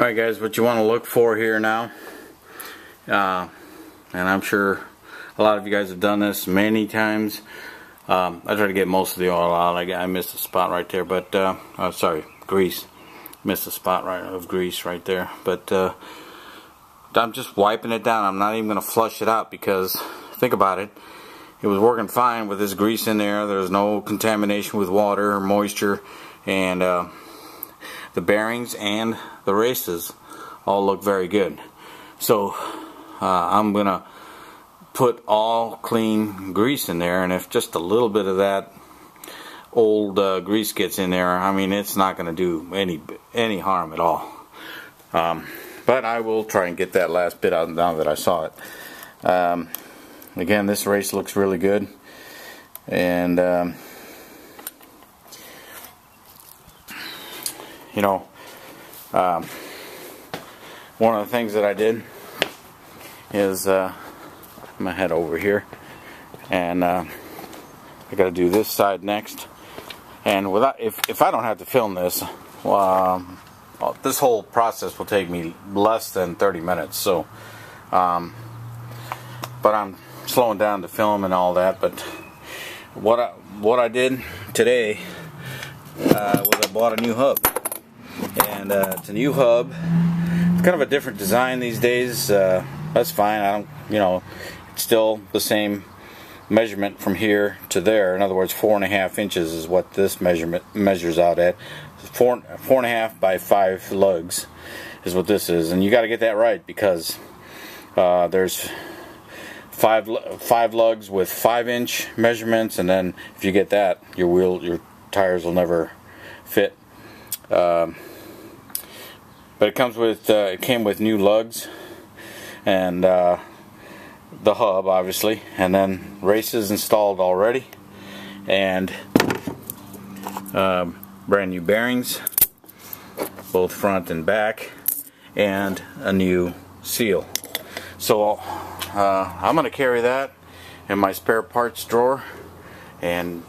Alright guys, what you want to look for here now, uh, and I'm sure a lot of you guys have done this many times. Um, I try to get most of the oil out. I, I missed a spot right there, but uh, oh, sorry, grease. Missed a spot right of grease right there, but uh, I'm just wiping it down. I'm not even going to flush it out because think about it. It was working fine with this grease in there. There's no contamination with water or moisture, and uh, the bearings and the races all look very good. So uh, I'm gonna put all clean grease in there and if just a little bit of that old uh, grease gets in there I mean it's not gonna do any any harm at all. Um, but I will try and get that last bit out now that I saw it. Um, again this race looks really good. And um, you know, um, one of the things that I did is uh, I'm gonna head over here and uh, I gotta do this side next. And without if, if I don't have to film this um, well, this whole process will take me less than 30 minutes so um, but I'm slowing down to film and all that but what I what I did today uh, was I bought a new hub and uh, it's a new hub. It's kind of a different design these days. Uh, that's fine. I don't, you know, it's still the same measurement from here to there. In other words, four and a half inches is what this measurement measures out at. Four four and a half by five lugs is what this is, and you got to get that right because uh, there's five five lugs with five inch measurements, and then if you get that, your wheel your tires will never. Um, but it comes with uh, it came with new lugs and uh, the hub obviously and then races installed already and um, brand new bearings both front and back and a new seal. So uh, I'm gonna carry that in my spare parts drawer and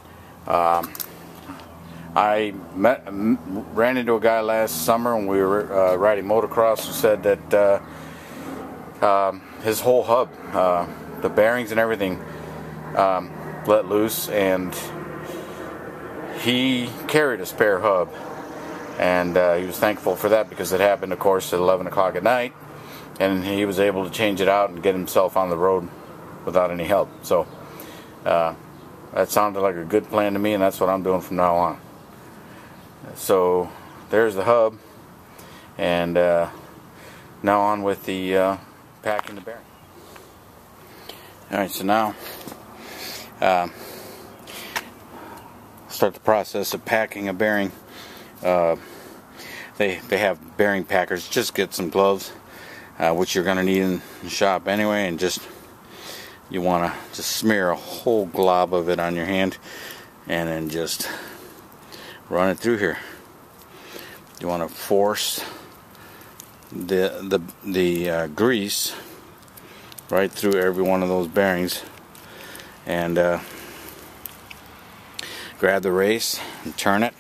um, I met, ran into a guy last summer when we were uh, riding motocross who said that uh, um, his whole hub, uh, the bearings and everything, um, let loose, and he carried a spare hub, and uh, he was thankful for that because it happened, of course, at 11 o'clock at night, and he was able to change it out and get himself on the road without any help. So uh, that sounded like a good plan to me, and that's what I'm doing from now on so there's the hub and uh, now on with the uh, packing the bearing. Alright so now uh, start the process of packing a bearing. Uh, they they have bearing packers just get some gloves uh, which you're gonna need in the shop anyway and just you want to just smear a whole glob of it on your hand and then just run it through here. You want to force the the the uh, grease right through every one of those bearings and uh, grab the race and turn it.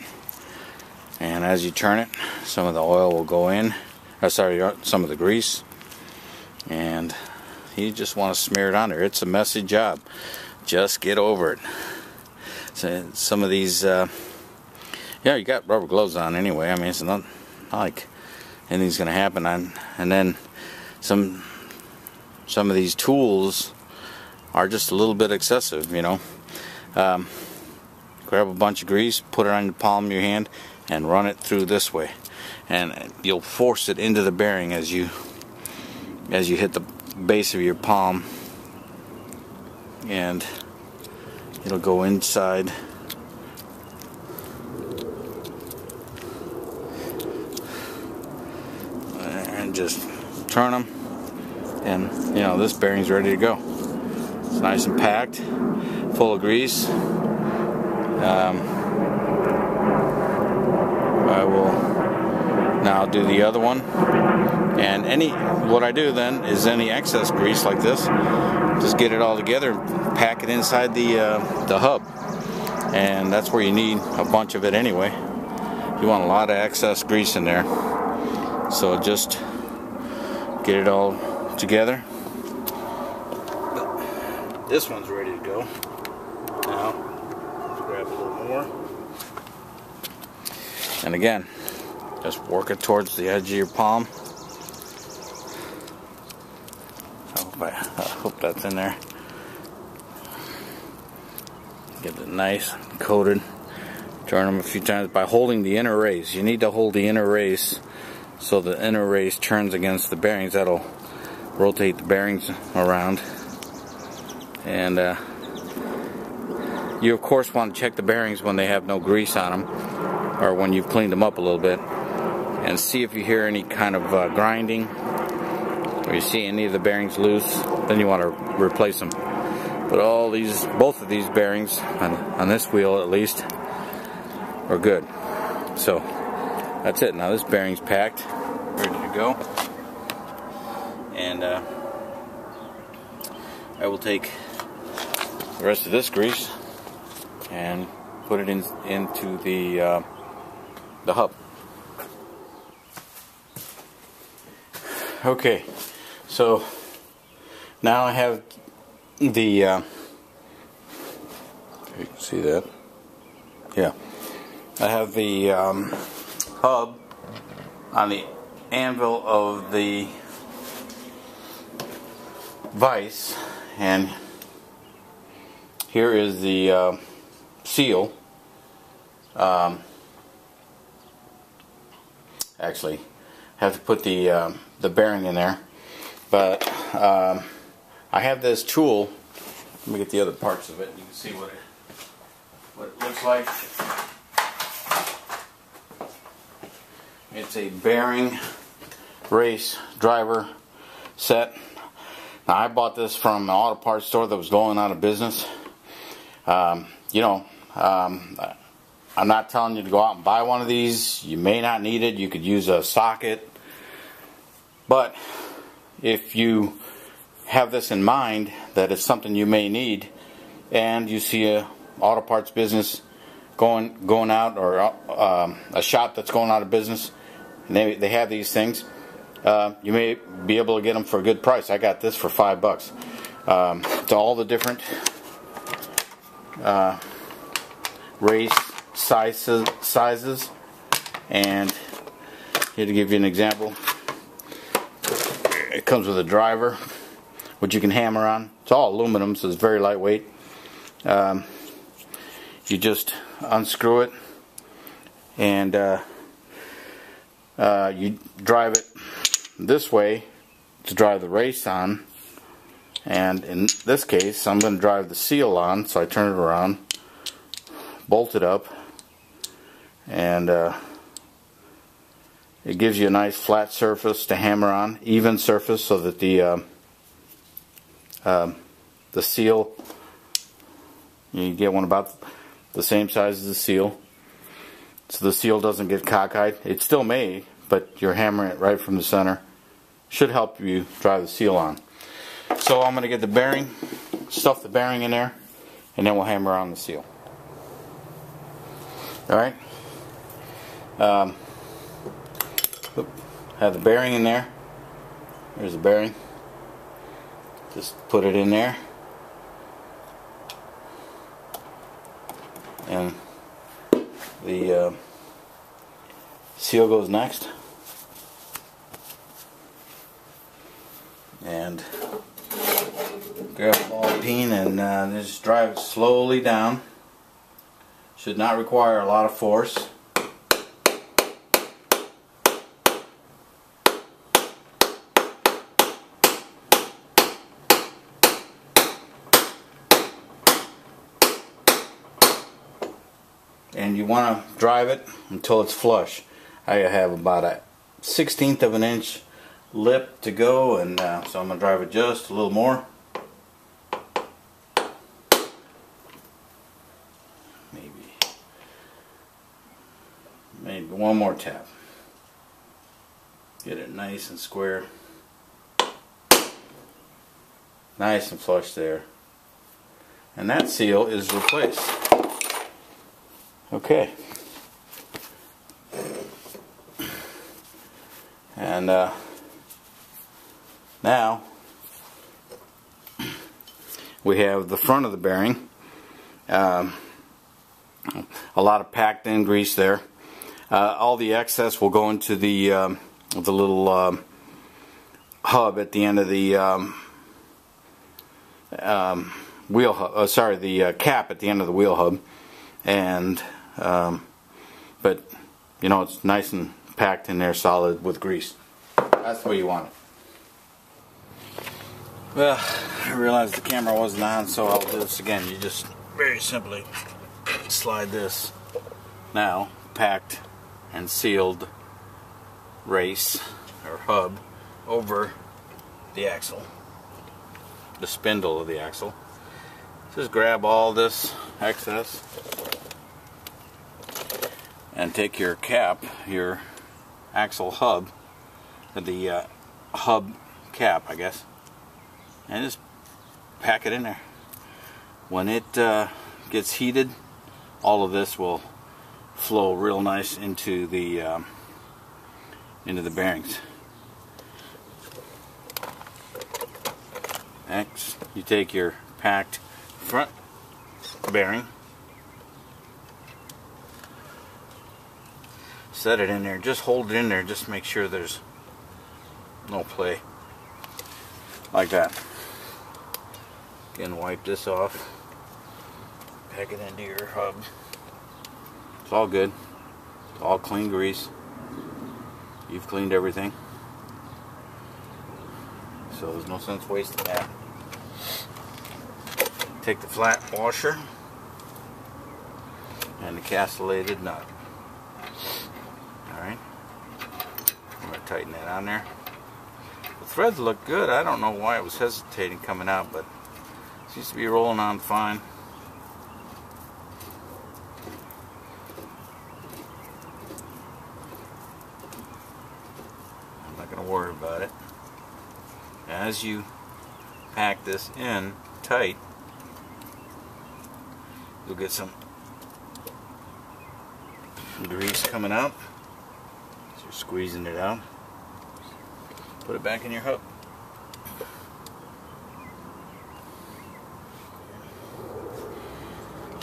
And as you turn it some of the oil will go in uh, sorry uh, some of the grease. And you just want to smear it on there. It's a messy job. Just get over it. So some of these uh, yeah, you got rubber gloves on anyway. I mean, it's not, like anything's going to happen. On, and then some some of these tools are just a little bit excessive, you know. Um, grab a bunch of grease, put it on the palm of your hand, and run it through this way, and you'll force it into the bearing as you as you hit the base of your palm, and it'll go inside just turn them and you know this bearing's ready to go. It's nice and packed full of grease. Um, I will now do the other one. And any what I do then is any excess grease like this just get it all together pack it inside the uh, the hub. And that's where you need a bunch of it anyway. You want a lot of excess grease in there. So just get it all together. This one's ready to go. Now, grab a little more. And again, just work it towards the edge of your palm. I hope, I, I hope that's in there. Get it nice, coated. Turn them a few times by holding the inner race. You need to hold the inner race so the inner race turns against the bearings. That'll rotate the bearings around. And uh, you of course want to check the bearings when they have no grease on them or when you've cleaned them up a little bit and see if you hear any kind of uh, grinding or you see any of the bearings loose then you want to replace them but all these both of these bearings on, on this wheel at least are good so that's it now this bearing's packed ready to go and uh, I will take the rest of this grease and put it in into the uh, the hub. Okay, so now I have the. Uh, you can see that. Yeah, I have the um, hub on the anvil of the vise, and here is the uh, seal. Um, actually have to put the um, the bearing in there but um, I have this tool let me get the other parts of it you can see what it what it looks like it's a bearing race driver set now I bought this from an auto parts store that was going out of business um, you know um, I'm not telling you to go out and buy one of these. You may not need it. You could use a socket. But if you have this in mind that it's something you may need and you see a auto parts business going going out or um, a shop that's going out of business and they, they have these things. Uh, you may be able to get them for a good price. I got this for five bucks. Um, to all the different uh, race sizes, sizes. And here to give you an example it comes with a driver which you can hammer on. It's all aluminum so it's very lightweight. Um, you just unscrew it and uh, uh, you drive it this way to drive the race on and in this case I'm going to drive the seal on so I turn it around bolt it up and uh, it gives you a nice flat surface to hammer on, even surface so that the uh, uh, the seal you get one about the same size as the seal so the seal doesn't get cockeyed. It still may, but you're hammering it right from the center. Should help you drive the seal on. So I'm going to get the bearing, stuff the bearing in there, and then we'll hammer on the seal. Alright. Um, have the bearing in there. There's the bearing. Just put it in there. And the uh, seal goes next. And grab a ball peen and uh, just drive it slowly down. Should not require a lot of force. and you want to drive it until it's flush. I have about a sixteenth of an inch lip to go and uh, so I'm going to drive it just a little more. Maybe, maybe one more tap. Get it nice and square. Nice and flush there. And that seal is replaced. Okay. And uh, now we have the front of the bearing. Um, a lot of packed in grease there. Uh, all the excess will go into the um, the little um, hub at the end of the um, um wheel hub. Uh, sorry, the uh, cap at the end of the wheel hub, and um, but you know it's nice and packed in there, solid with grease. That's the way you want it. Well, I realized the camera wasn't on, so I'll do this again. You just very simply slide this now packed and sealed race or hub over the axle, the spindle of the axle. Just grab all this excess and take your cap, your axle hub, the uh, hub cap, I guess, and just pack it in there. When it uh, gets heated, all of this will flow real nice into the um, into the bearings. Next, you take your packed front bearing, set it in there, just hold it in there, just make sure there's no play. Like that. Again, wipe this off. Pack it into your hub. It's all good. It's all clean grease. You've cleaned everything. So there's no sense wasting that. Take the flat washer and the castellated nut. Alright. I'm going to tighten that on there. The threads look good. I don't know why it was hesitating coming out, but seems to be rolling on fine. I'm not going to worry about it. As you pack this in tight, you'll get some grease coming out. So you're squeezing it out. Put it back in your hub.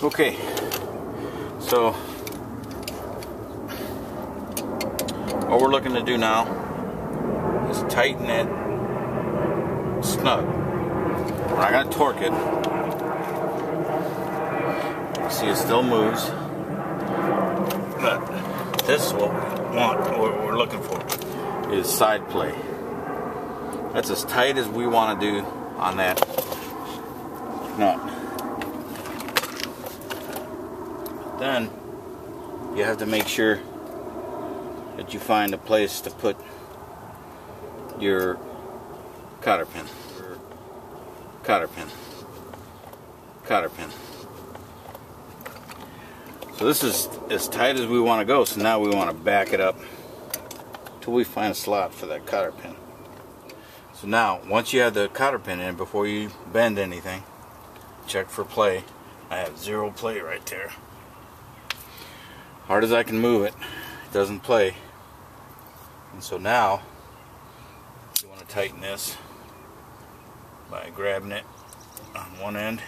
Okay, so what we're looking to do now is tighten it snug. We're not going to torque it. See it still moves. But this is what we want, what we're looking for, is side play. That's as tight as we want to do on that nut. You have to make sure that you find a place to put your cotter pin. Cotter pin. Cotter pin. So this is as tight as we want to go. So now we want to back it up till we find a slot for that cotter pin. So now, once you have the cotter pin in, before you bend anything, check for play. I have zero play right there hard as I can move it, it doesn't play. And so now, you want to tighten this by grabbing it on one end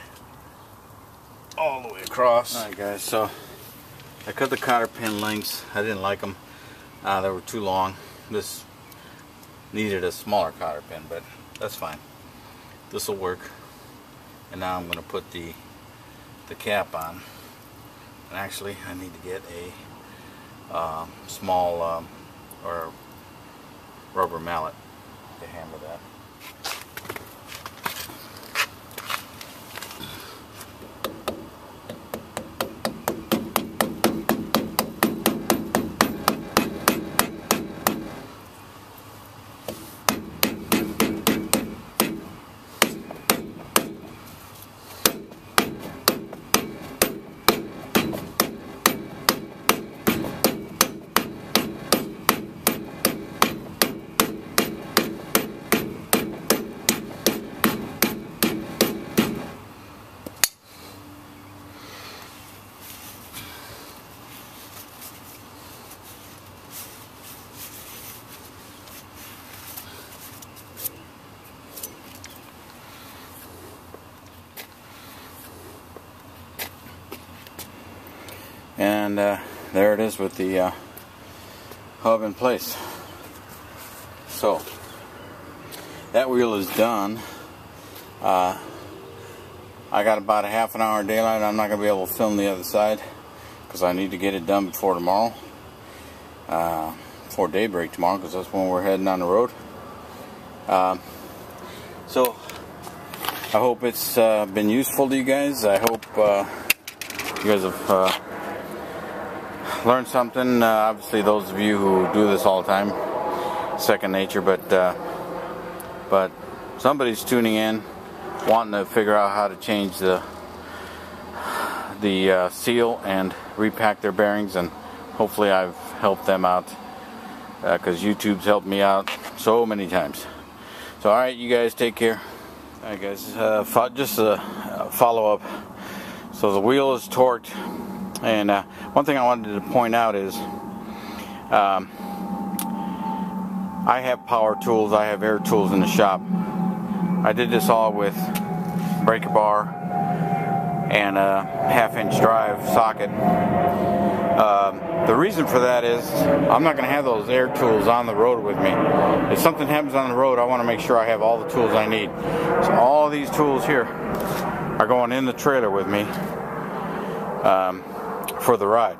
all the way across. Alright guys, so I cut the cotter pin lengths. I didn't like them. Uh, they were too long. This needed a smaller cotter pin, but that's fine. This will work. And now I'm going to put the the cap on. And actually, I need to get a uh, small um, or rubber mallet to hammer that. And uh, there it is with the uh, hub in place. So that wheel is done. Uh, I got about a half an hour daylight. I'm not gonna be able to film the other side because I need to get it done before tomorrow. Uh, before daybreak tomorrow because that's when we're heading on the road. Um, so I hope it's uh, been useful to you guys. I hope uh, you guys have uh, learned something. Uh, obviously, those of you who do this all the time, second nature. But uh, but somebody's tuning in, wanting to figure out how to change the the uh, seal and repack their bearings, and hopefully, I've helped them out because uh, YouTube's helped me out so many times. So, all right, you guys take care. All right, guys, uh, just a follow up. So the wheel is torqued and uh, one thing I wanted to point out is um, I have power tools, I have air tools in the shop. I did this all with breaker bar and a half inch drive socket. Um, the reason for that is I'm not going to have those air tools on the road with me. If something happens on the road, I want to make sure I have all the tools I need. So all these tools here are going in the trailer with me. Um, for the ride.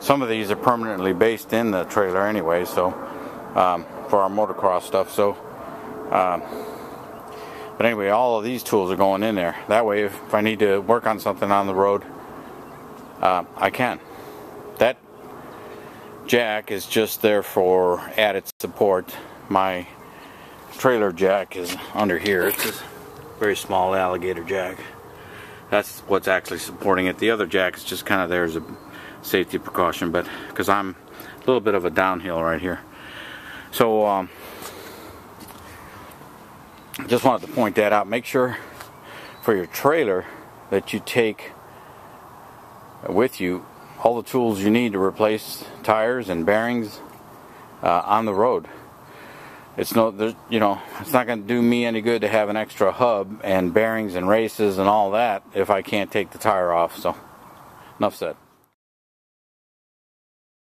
Some of these are permanently based in the trailer anyway, so um, for our motocross stuff. So, um, but anyway, all of these tools are going in there. That way, if, I need to work on something on the road, uh, I can. That jack is just there for added support. My trailer jack is under here. It's a very small alligator jack that's what's actually supporting it. The other jack is just kind of there as a safety precaution, but because I'm a little bit of a downhill right here. So, um, just wanted to point that out. Make sure for your trailer that you take with you all the tools you need to replace tires and bearings uh, on the road it's no, you know, it's not going to do me any good to have an extra hub and bearings and races and all that if I can't take the tire off. So, enough said.